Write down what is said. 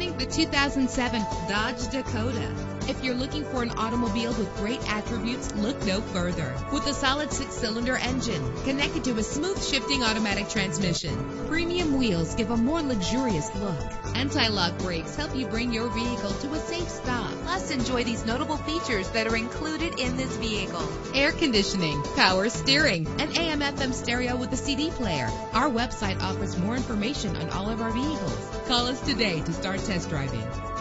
the 2007 Dodge Dakota. If you're looking for an automobile with great attributes, look no further. With a solid six-cylinder engine connected to a smooth shifting automatic transmission, premium wheels give a more luxurious look. Anti-lock brakes help you bring your vehicle to a safe stop. Enjoy these notable features that are included in this vehicle. Air conditioning, power steering, an AM-FM stereo with a CD player. Our website offers more information on all of our vehicles. Call us today to start test driving.